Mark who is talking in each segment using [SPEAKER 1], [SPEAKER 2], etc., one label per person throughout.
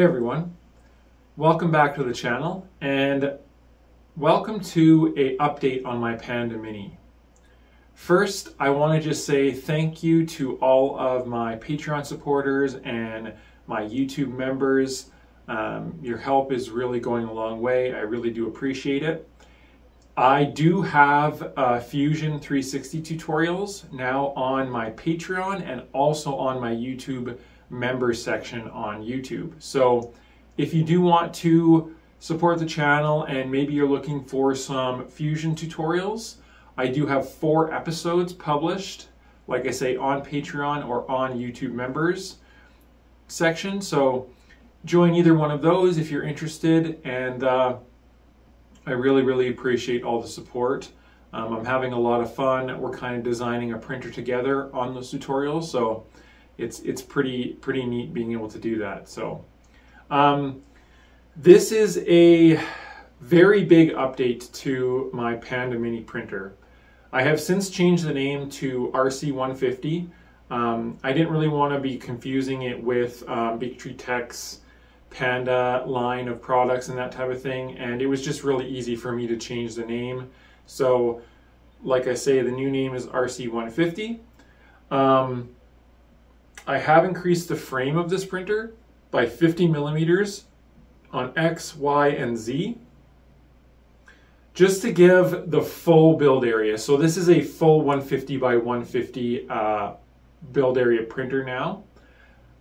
[SPEAKER 1] Hey everyone, welcome back to the channel and welcome to a update on my Panda Mini. First, I want to just say thank you to all of my Patreon supporters and my YouTube members. Um, your help is really going a long way. I really do appreciate it. I do have uh, Fusion 360 tutorials now on my Patreon and also on my YouTube members section on YouTube. So if you do want to support the channel and maybe you're looking for some Fusion tutorials, I do have four episodes published, like I say, on Patreon or on YouTube members section. So join either one of those if you're interested. And uh, I really, really appreciate all the support. Um, I'm having a lot of fun. We're kind of designing a printer together on those tutorials. So it's it's pretty pretty neat being able to do that. So um, this is a very big update to my Panda Mini printer. I have since changed the name to RC150. Um, I didn't really want to be confusing it with um, Big Tree Tech's Panda line of products and that type of thing, and it was just really easy for me to change the name. So, like I say, the new name is RC150. Um, I have increased the frame of this printer by 50 millimeters on X, Y, and Z just to give the full build area. So this is a full 150 by 150 uh, build area printer now.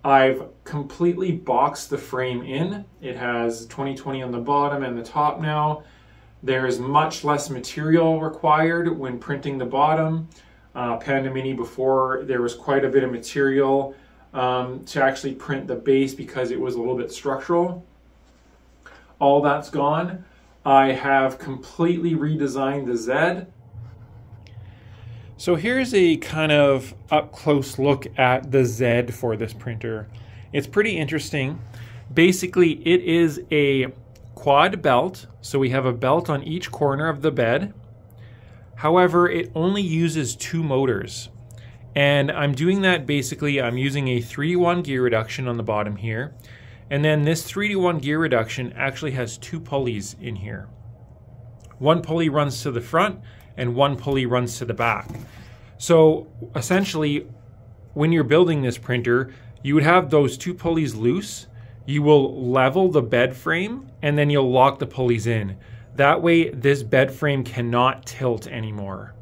[SPEAKER 1] I've completely boxed the frame in. It has 2020 on the bottom and the top now. There is much less material required when printing the bottom uh, Panda Mini before, there was quite a bit of material um, to actually print the base because it was a little bit structural. All that's gone. I have completely redesigned the Z. So here's a kind of up close look at the Z for this printer. It's pretty interesting. Basically, it is a quad belt. So we have a belt on each corner of the bed. However, it only uses two motors. And I'm doing that basically, I'm using a 3 to 1 gear reduction on the bottom here. And then this 3 to 1 gear reduction actually has two pulleys in here. One pulley runs to the front and one pulley runs to the back. So essentially, when you're building this printer, you would have those two pulleys loose. You will level the bed frame and then you'll lock the pulleys in. That way this bed frame cannot tilt anymore.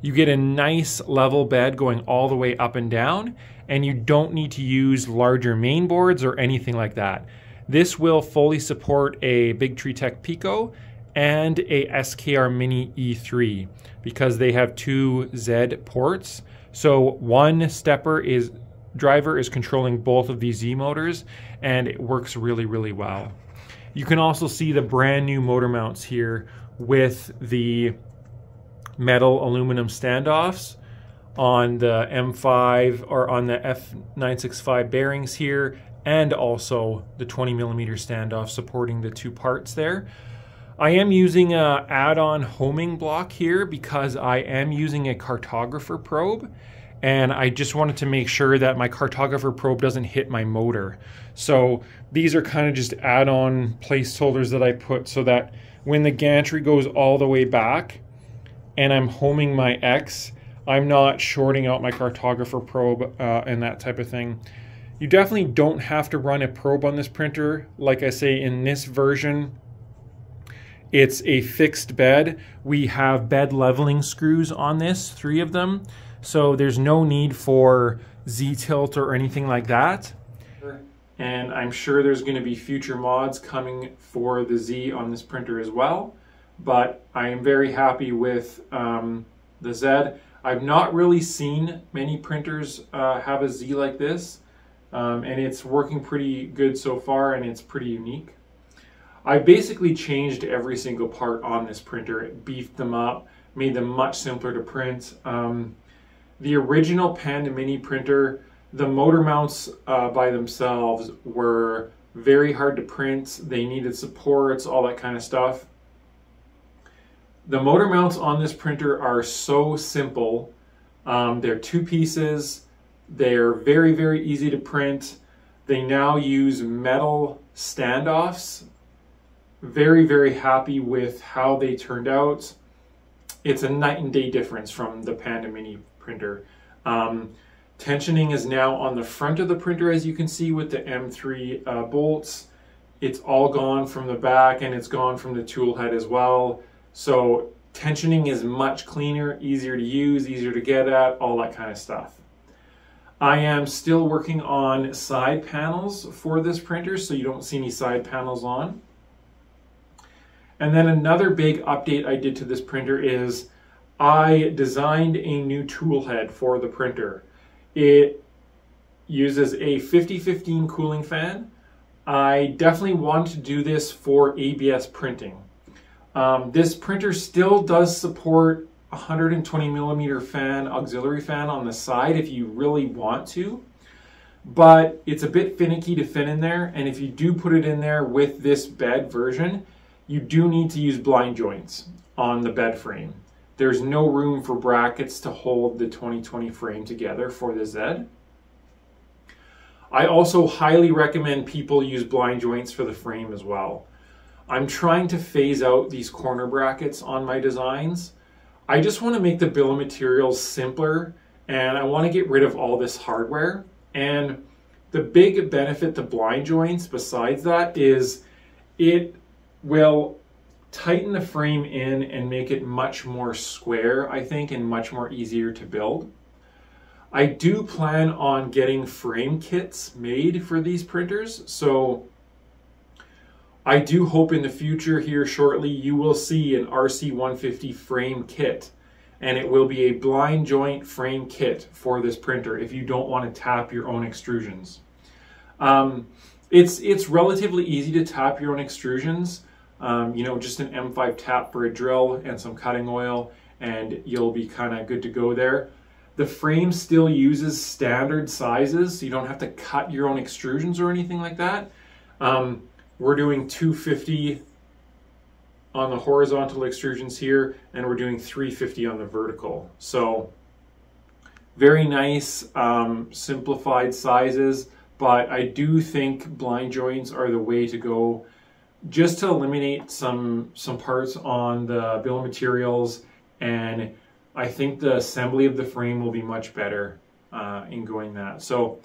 [SPEAKER 1] You get a nice level bed going all the way up and down and you don't need to use larger main boards or anything like that. This will fully support a Big Tree Tech Pico and a SKR Mini E3 because they have two Z ports. So one stepper is driver is controlling both of these Z motors and it works really, really well. You can also see the brand new motor mounts here with the metal aluminum standoffs on the M5 or on the F965 bearings here and also the 20 millimeter standoff supporting the two parts there. I am using a add-on homing block here because I am using a cartographer probe and I just wanted to make sure that my cartographer probe doesn't hit my motor. So these are kind of just add-on placeholders that I put so that when the gantry goes all the way back and I'm homing my X, I'm not shorting out my cartographer probe uh, and that type of thing. You definitely don't have to run a probe on this printer. Like I say, in this version, it's a fixed bed. We have bed leveling screws on this, three of them. So there's no need for Z-tilt or anything like that. And I'm sure there's going to be future mods coming for the Z on this printer as well. But I am very happy with um, the Z. I've not really seen many printers uh, have a Z like this. Um, and it's working pretty good so far and it's pretty unique. I basically changed every single part on this printer, beefed them up, made them much simpler to print. Um, the original Panda Mini printer, the motor mounts uh, by themselves were very hard to print. They needed supports, all that kind of stuff. The motor mounts on this printer are so simple. Um, they're two pieces. They're very, very easy to print. They now use metal standoffs. Very, very happy with how they turned out. It's a night and day difference from the Panda Mini printer. Um, tensioning is now on the front of the printer, as you can see with the M3 uh, bolts. It's all gone from the back and it's gone from the tool head as well. So tensioning is much cleaner, easier to use, easier to get at, all that kind of stuff. I am still working on side panels for this printer, so you don't see any side panels on. And then another big update I did to this printer is I designed a new tool head for the printer. It uses a 5015 cooling fan. I definitely want to do this for ABS printing. Um, this printer still does support 120 millimeter fan, auxiliary fan on the side if you really want to, but it's a bit finicky to fit in there. And if you do put it in there with this bed version, you do need to use blind joints on the bed frame. There's no room for brackets to hold the 2020 frame together for the Z. I also highly recommend people use blind joints for the frame as well. I'm trying to phase out these corner brackets on my designs. I just want to make the bill of materials simpler and I want to get rid of all this hardware. And the big benefit to blind joints besides that is it will tighten the frame in and make it much more square, I think, and much more easier to build. I do plan on getting frame kits made for these printers, so I do hope in the future here shortly you will see an RC150 frame kit and it will be a blind joint frame kit for this printer if you don't want to tap your own extrusions. Um, it's, it's relatively easy to tap your own extrusions. Um, you know, just an M5 tap for a drill and some cutting oil and you'll be kind of good to go there. The frame still uses standard sizes, so you don't have to cut your own extrusions or anything like that. Um, we're doing 250 on the horizontal extrusions here, and we're doing 350 on the vertical. So very nice, um, simplified sizes, but I do think blind joints are the way to go just to eliminate some, some parts on the bill of materials, and I think the assembly of the frame will be much better uh, in going that. So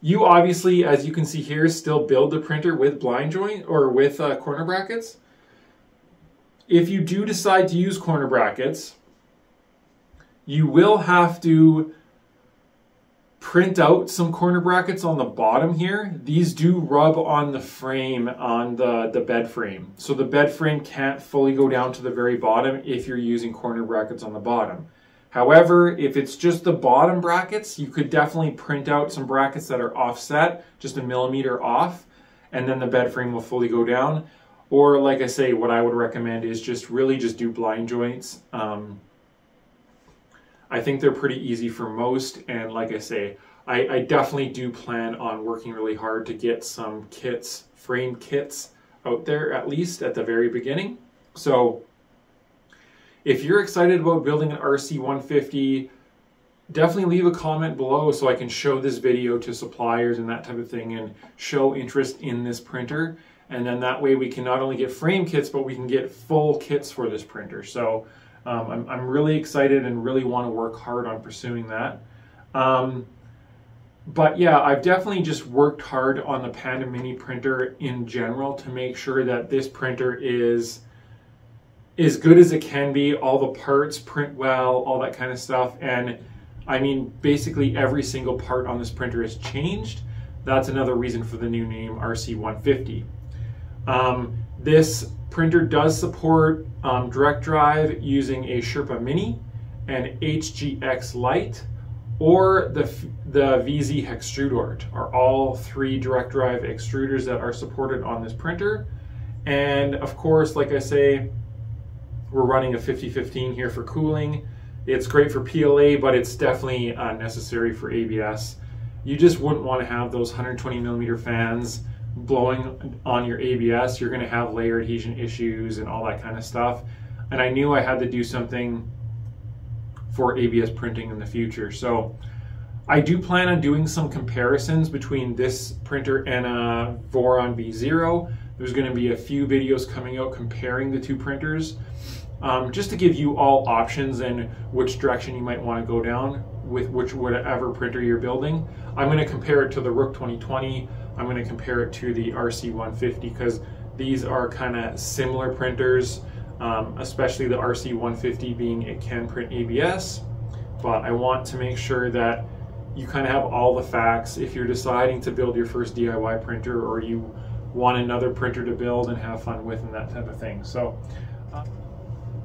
[SPEAKER 1] you obviously, as you can see here, still build the printer with blind joint or with uh, corner brackets. If you do decide to use corner brackets, you will have to print out some corner brackets on the bottom here. These do rub on the frame, on the, the bed frame. So the bed frame can't fully go down to the very bottom if you're using corner brackets on the bottom. However, if it's just the bottom brackets, you could definitely print out some brackets that are offset, just a millimeter off, and then the bed frame will fully go down. Or like I say, what I would recommend is just really just do blind joints. Um, I think they're pretty easy for most. And like I say, I, I definitely do plan on working really hard to get some kits, frame kits out there at least at the very beginning. So if you're excited about building an RC150, definitely leave a comment below so I can show this video to suppliers and that type of thing and show interest in this printer. And then that way we can not only get frame kits, but we can get full kits for this printer. So um, I'm, I'm, really excited and really want to work hard on pursuing that. Um, but yeah, I've definitely just worked hard on the Panda Mini printer in general to make sure that this printer is as good as it can be. All the parts print well, all that kind of stuff. And I mean, basically every single part on this printer is changed. That's another reason for the new name RC150. Um, this printer does support um, direct drive using a Sherpa Mini, and HGX Lite, or the, the VZ Hextrudort are all three direct drive extruders that are supported on this printer. And of course, like I say, we're running a 5015 here for cooling. It's great for PLA, but it's definitely uh, necessary for ABS. You just wouldn't want to have those 120 millimeter fans blowing on your ABS. You're going to have layer adhesion issues and all that kind of stuff. And I knew I had to do something for ABS printing in the future. So I do plan on doing some comparisons between this printer and a Voron V0. There's going to be a few videos coming out comparing the two printers, um, just to give you all options and which direction you might want to go down with which whatever printer you're building. I'm going to compare it to the Rook 2020. I'm going to compare it to the RC150 because these are kind of similar printers, um, especially the RC150 being it can print ABS. But I want to make sure that you kind of have all the facts if you're deciding to build your first DIY printer or you want another printer to build and have fun with and that type of thing. So uh,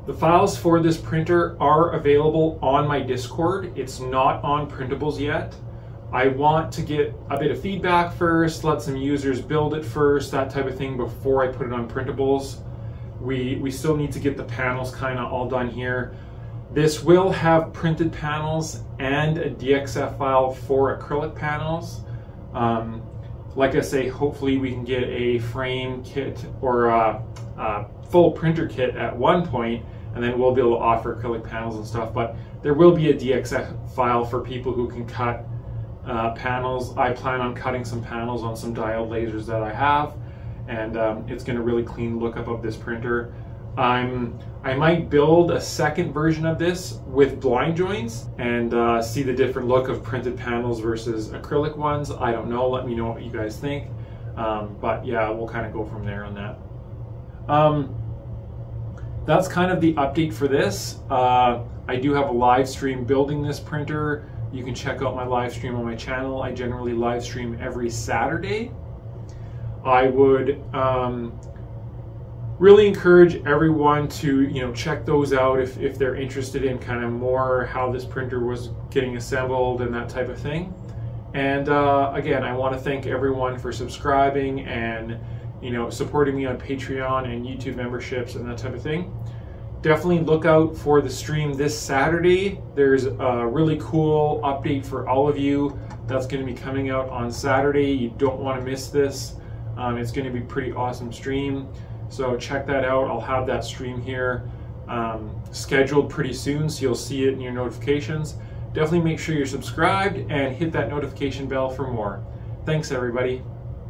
[SPEAKER 1] the files for this printer are available on my Discord. It's not on printables yet. I want to get a bit of feedback first, let some users build it first, that type of thing before I put it on printables. We, we still need to get the panels kind of all done here. This will have printed panels and a DXF file for acrylic panels. Um, like I say, hopefully we can get a frame kit or a, a full printer kit at one point, and then we'll be able to offer acrylic panels and stuff. But there will be a DXF file for people who can cut uh, panels. I plan on cutting some panels on some diode lasers that I have, and um, it's going to really clean lookup of this printer. I'm I might build a second version of this with blind joints and uh, see the different look of printed panels versus acrylic ones. I don't know. Let me know what you guys think. Um, but yeah, we'll kind of go from there on that. Um, that's kind of the update for this. Uh, I do have a live stream building this printer. You can check out my live stream on my channel. I generally live stream every Saturday. I would um, really encourage everyone to you know check those out if, if they're interested in kind of more how this printer was getting assembled and that type of thing. And uh, again, I want to thank everyone for subscribing and you know supporting me on Patreon and YouTube memberships and that type of thing definitely look out for the stream this Saturday. There's a really cool update for all of you that's going to be coming out on Saturday. You don't want to miss this. Um, it's going to be pretty awesome stream. So check that out. I'll have that stream here um, scheduled pretty soon, so you'll see it in your notifications. Definitely make sure you're subscribed and hit that notification bell for more. Thanks, everybody.